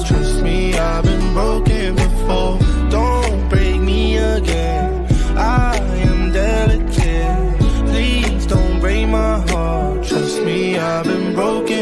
Trust me, I've been broken before. Don't break me again. I am delicate. Please don't break my heart. Trust me, I've been broken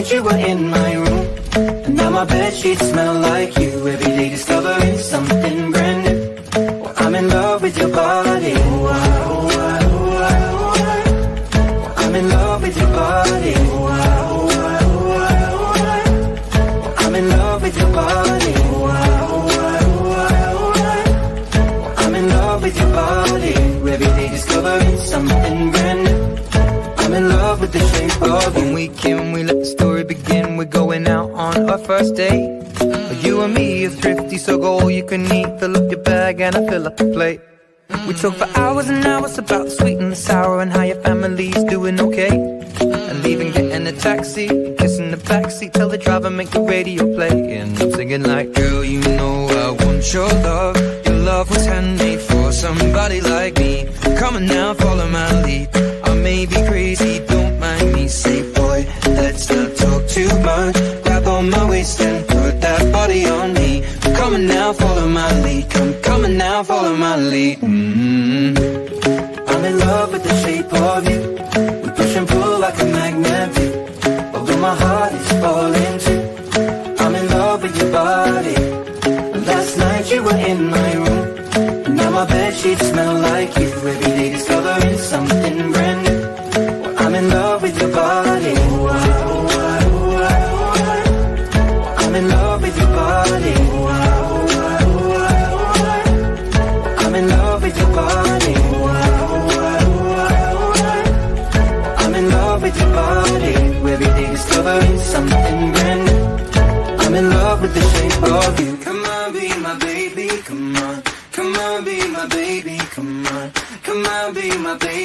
night you were in my room. And now my bed sheets smell like you. Every day discovering something brand so go all you can eat. Fill up your bag and I fill up the plate. We talk for hours and hours about the sweet and the sour and how your family's doing okay. And leaving, getting a taxi, kissing the backseat, tell the driver make the radio play. And I'm singing like, girl, you know I want your love. Your love was handmade for somebody like me. Come on now, follow my lead. I may be crazy, in my room. Now my bed sheets smell like you. Every day discovering something brand new. Well, I'm in love with your body. Oh, I, oh, I, oh, I, oh, I. I'm in love with your body.